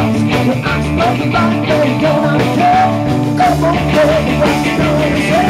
I'm smoking my day, don't wanna baby, what you gonna the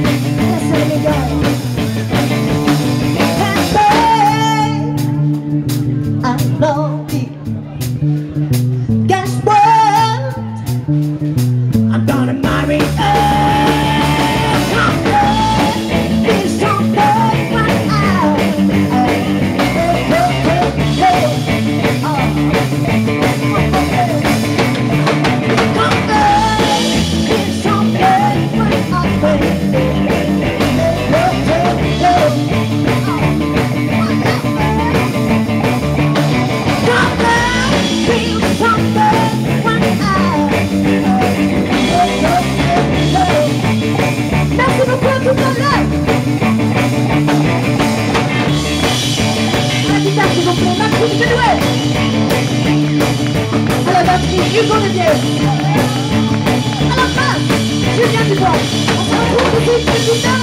Hugo de Dieu. À la. On se retrouve tout de suite,